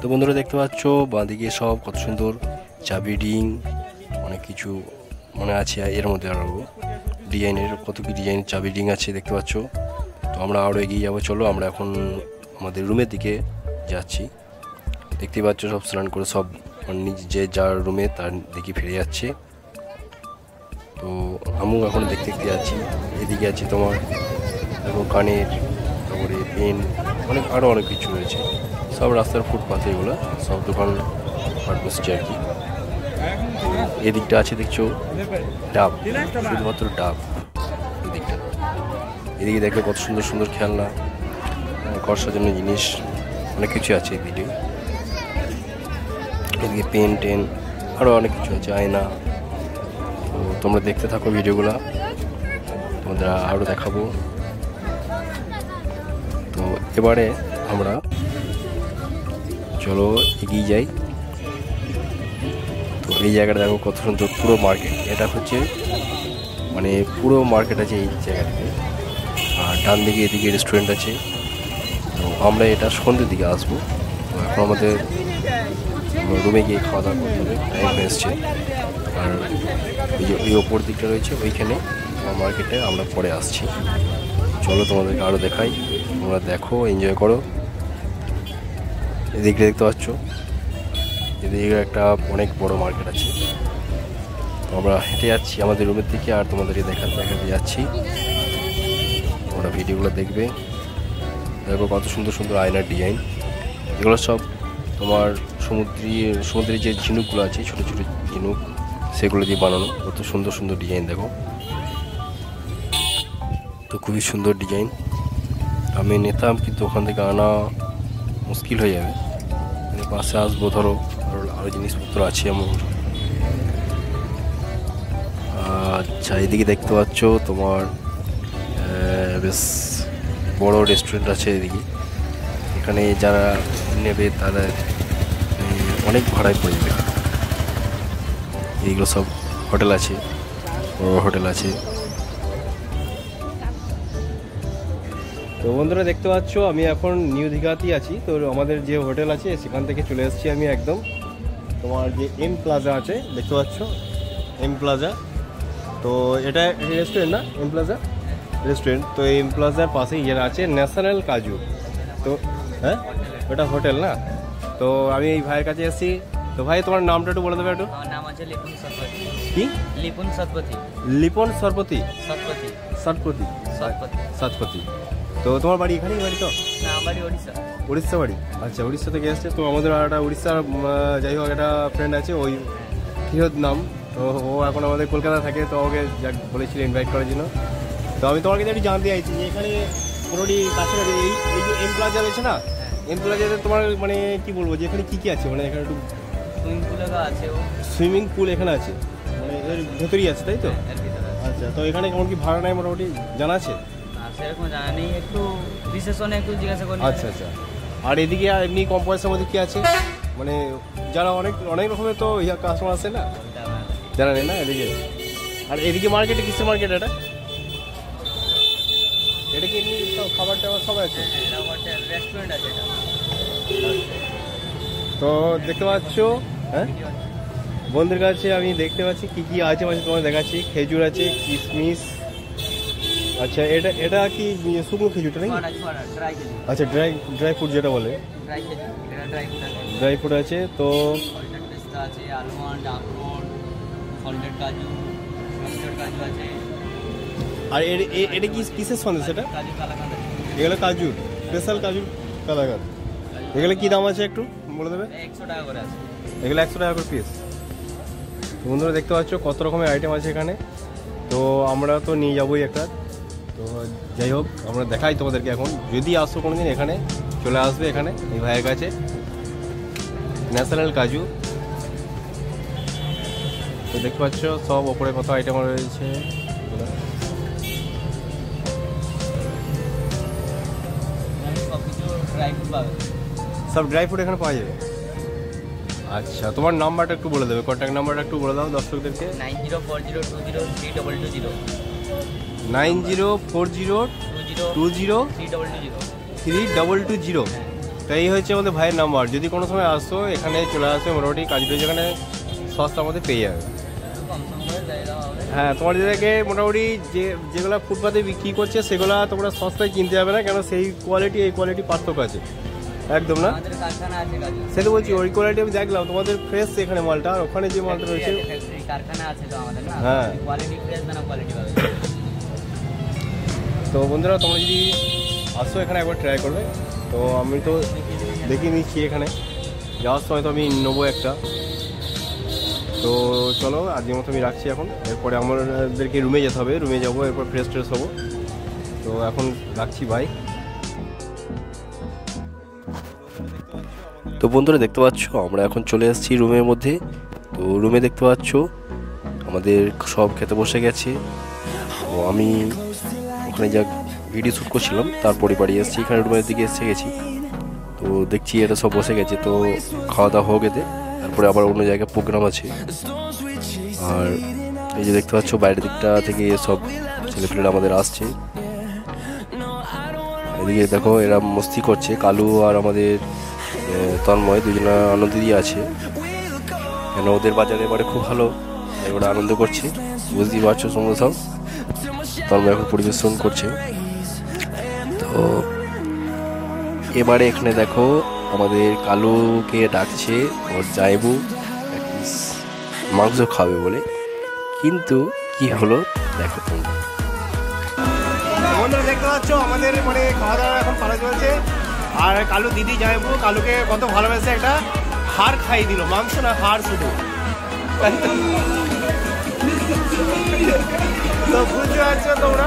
তো বন্ধুরা দেখতে পাচ্ছ, বাঁদিকে সব কত সুন্দর চাবি রিং অনেক কিছু মনে আছে এর মধ্যে আরও ডিজাইনের, কত কি ডিজাইন চাবি রিং আছে দেখতে পাচ্ছ। তো আমরা আরও এগিয়ে যাব, চলো আমরা এখন আমাদের রুমের দিকে যাচ্ছি। দেখতে পাচ্ছ সব স্নান করে সব নিজ যে যার রুমে তার দিকে ফিরে যাচ্ছে। তো আমিও এখন দেখতে দেখতে যাচ্ছি, এদিকে আছে তোমার কানের, তারপরে পেন অনেক আরও অনেক কিছু রয়েছে। সব রাস্তার ফুটপাথে এগুলো, সব দোকান পাট বসছে আর কি। এদিকটা আছে দেখছ, ডাব, শুধুমাত্র ডাব। এদিকটা এদিকে দেখবে কত সুন্দর সুন্দর খেলনা, ঘর সাজানোর জিনিস, অনেক কিছু আছে এদিকে এদিকে পেন টেন আরও অনেক কিছু আছে, আয়না। তো তোমরা দেখতে থাকো ভিডিওগুলো তোমাদের আরও দেখাবো। এবারে আমরা চলো এগিয়ে যাই। তো এই জায়গাটা দেখো কত সুন্দর, পুরো মার্কেট এটা হচ্ছে মানে পুরো মার্কেট আছে এই জায়গাটাতে। আর ডান দিকে এদিকে রেস্টুরেন্ট আছে। তো আমরা এটা সন্ধ্যের দিকে আসব। এখন আমাদের রুমে গিয়ে খাওয়া দাওয়া করতে হবে টাইম এসছে। আর যে ওই ওপর দিকটা রয়েছে, ওইখানে মার্কেটে আমরা পরে আসছি। চলো তোমাদেরকে আরও দেখাই। তোমরা দেখো এনজয় করো। এদিকে দেখতে পাচ্ছ, এদিকে একটা অনেক বড় মার্কেট আছে। তো আমরা হেঁটে যাচ্ছি আমাদের রুমের দিকে আর তোমাদেরকে দেখা, দেখাতে যাচ্ছি। তোমরা ভিডিওগুলো দেখবে। দেখো কত সুন্দর সুন্দর আয়নার ডিজাইন এগুলো সব তোমার সমুদ্রি, সমুদ্রের যে ঝিনুকগুলো আছে, ছোটো ছোটো ঝিনুক, সেগুলো দিয়ে বানানো। কত সুন্দর সুন্দর ডিজাইন দেখো। তো খুবই সুন্দর ডিজাইন আমি নিতাম কিন্তু ওখান থেকে আনা মুশকিল হয়ে যাবে। পাশে আসব ধরো আরও আরও জিনিসপত্র আছে এমন আচ্ছা এদিকে দেখতে পাচ্ছ তোমার বেশ বড় রেস্টুরেন্ট আছে এদিকে। এখানে যারা নেবে তারা অনেক ভাড়ায় পড়ে যাবে এইগুলো সব হোটেল আছে, বড় হোটেল আছে। তো বন্ধুরা দেখতে পাচ্ছ আমি এখন নিউ দীঘাতেই আছি। তো আমাদের যে হোটেল আছে সেখান থেকে চলে এসেছি আমি একদম। তোমার যে এম প্লাজা আছে দেখতে পাচ্ছ? এম প্লাজা তো এটা রেস্টুরেন্ট না? এম প্লাজা রেস্টুরেন্ট তো এম প্লাজার পাশেই যেটা আছে ন্যাশনাল কাজু তো হ্যাঁ? ওটা হোটেল না? তো আমি এই ভাইয়ের কাছে এসেছি। তো ভাই তোমার নামটা একটু বলে দেবে একটু। নাম আছে লিপুন সতপতি কি? লিপুন সতপতি লিপন সরপতি সরপতি সতপতি? সাতপতি। তো তোমার বাড়ি এখানেই বাড়ি তো উড়িষ্যা বাড়ি? আচ্ছা উড়িষ্যা থেকে এসছে। তো আমাদের আর একটা উড়িষ্যার যাই হোক একটা ফ্রেন্ড আছে ওই ফিরোদ নাম? তো ও এখন আমাদের কলকাতা থাকে তো ওকে যাক বলেছিল ইনভাইট করার জন্য। তো আমি তোমার কাছে একটু জানতে চাইছি যে এখানে পুরোটি কাছাকাছি এই এই যে এম প্লাজা রয়েছে না? এম প্লাজাতে তোমার মানে কি বলব যে এখানে কী কী আছে? মানে এখানে একটু সুইমিং পুল আছে সুইমিং পুল এখানে আছে। মানে এর ভেতরেই আছে তাই তো? আছে। আচ্ছা তো এখানে কেমন কি ভাড়া নেয় মোটামুটি? জানা আছে? আর সেরকম জানা নেই। একটু রিসেপশনে একটু জিজ্ঞাসা করি আচ্ছা আচ্ছা। আর এদিকে আর এমনি কম পয়সার মধ্যে কি আছে? মানে যারা অনেক অনেক রকমের তো ইয়া কাস্টমার আছে না? জানা নেই না এদিকে? আর এদিকে মার্কেটে কিসের মার্কেট এটা? এটা কি এমনি সব খাবার টাবার সব আছে? রেস্টুরেন্ট আছে এটা। তো দেখতে পাচ্ছ হ্যাঁ? বন্ধুর কাছে আমি দেখতে পাচ্ছি কি কি আছে মানে তোমার দেখাচ্ছি। খেজুর আছে কিশমিশ আচ্ছা এটা এটা কি ইয়ে শুকনো খেজুরটা নাকি? আচ্ছা ড্রাই ড্রাই ফ্রুট যেটা বলে। ড্রাই ফ্রুট আছে। তো আর এটা কি কিসের সন্দেশ এটা? এগুলো কাজুর স্পেশাল কাজুর কালাকার এগুলো কি দাম আছে একটু বলে দেবে? একশো টাকা করে আছে। এগুলো একশো টাকা করে পিস বন্ধুরা দেখতে পাচ্ছ কত রকমের আইটেম আছে এখানে। তো আমরা তো নিয়ে যাবোই একটা। তো যাই হোক আমরা দেখাই তোমাদেরকে এখন। যদি আসো কোনো দিন এখানে চলে আসবে এখানে এই ভাইয়ের কাছে। ন্যাশনাল কাজু। তো দেখতে পাচ্ছ সব ওপরে কত আইটেম রয়েছে। সব ড্রাই ফ্রুট এখানে পাওয়া যাবে। আচ্ছা তোমার নাম্বারটা একটু বলে দেবে কন্ট্যাক্ট নাম্বারটা একটু বলে দাও দর্শকদেরকে। Nine zero four zero two zero three double two zero. Nine zero four zero two zero three double two zero. তো এই হচ্ছে আমাদের ভাইয়ের নাম্বার যদি কোনো সময় আসতো এখানে চলে আসবে মোটামুটি কাজটা যেখানে সস্তা আমাদের পেয়ে যাবে। হ্যাঁ তোমার যেটাকে মোটামুটি যে যেগুলো ফুটপাতে বিক্রি করছে সেগুলো তোমরা সস্তায় কিনতে যাবে না কেন সেই কোয়ালিটি এই কোয়ালিটি পার্থক্য আছে। একদম না? সে তো বলছি ওই কোয়ালিটি আমি দেখলাম। তোমাদের ফ্রেশ এখানে মালটা আর ওখানে যে মালটা রয়েছে কারখানা আছে তো আমাদের না? হ্যাঁ। কোয়ালিটি ফ্রেশ না কোয়ালিটি পাবে। তো বন্ধুরা তোমরা যদি আসো এখানে একবার ট্রাই করবে। তো আমি তো দেখিয়ে নিচ্ছি এখানে। যাওয়ার সময় তো আমি নেব একটা। তো চলো আজকের মতো আমি রাখছি এখন। এরপরে আমাদেরকে রুমে যেতে হবে। রুমে যাব এরপর ফ্রেশ ট্রেশ হব। তো এখন রাখছি বাই তো বন্ধুরা দেখতে পাচ্ছ, আমরা এখন চলে এসেছি রুমের মধ্যে। তো রুমে দেখতে পাচ্ছ, আমাদের সব খেতে বসে গেছে। তো আমি ওখানে যা ভিডিও শ্যুট করছিলাম, তারপরে বাড়ি এসেছি, এখানে রুমের দিকে এসে গেছি। তো দেখছি এটা সব বসে গেছে, তো খাওয়া দাওয়া হোক এতে তারপরে আবার অন্য জায়গায় প্রোগ্রাম আছে। আর এই যে দেখতে পাচ্ছ, বাইরের দিকটা থেকে সব ছেলেপেলেরা আমাদের আসছে। এদিকে দেখো, এরা মস্তি করছে, কালু আর আমাদের তন্ময় দুজনে আনন্দ দিয়ে আছে। কেন ওদের বাজারে এবারে খুব ভালো ওরা আনন্দ করছে। বুঝতেই পারছ তোমরা সব। তন্ময় এখন পরিবেশন করছে। তো এবারে এখানে দেখো, আমাদের কালুকে ডাকছে ওর জায়বু মাংস খাবে বলে। কিন্তু কি হলো, দেখো তোমরা। দেখতে পাচ্ছ, আমাদের মানে খাওয়া দাওয়া এখন পালা চলছে। আর কালু দিদি যাইবু কালুকে কত ভালোবেসে একটা হার খাই দিল। মাংস না হার শুধু। তো বুঝতে পারছ তোমরা?